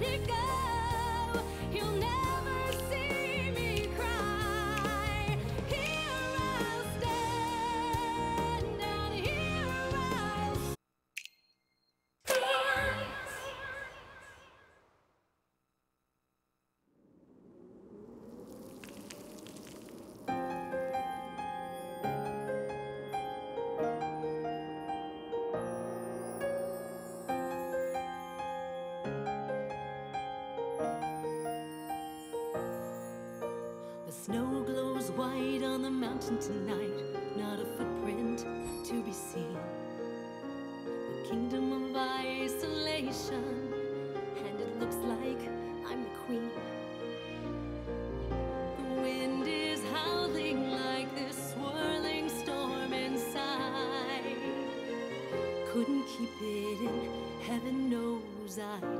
let it go. You'll never. Snow glows white on the mountain tonight, not a footprint to be seen. The kingdom of isolation, and it looks like I'm the queen. The wind is howling like this swirling storm inside. Couldn't keep it in, heaven knows I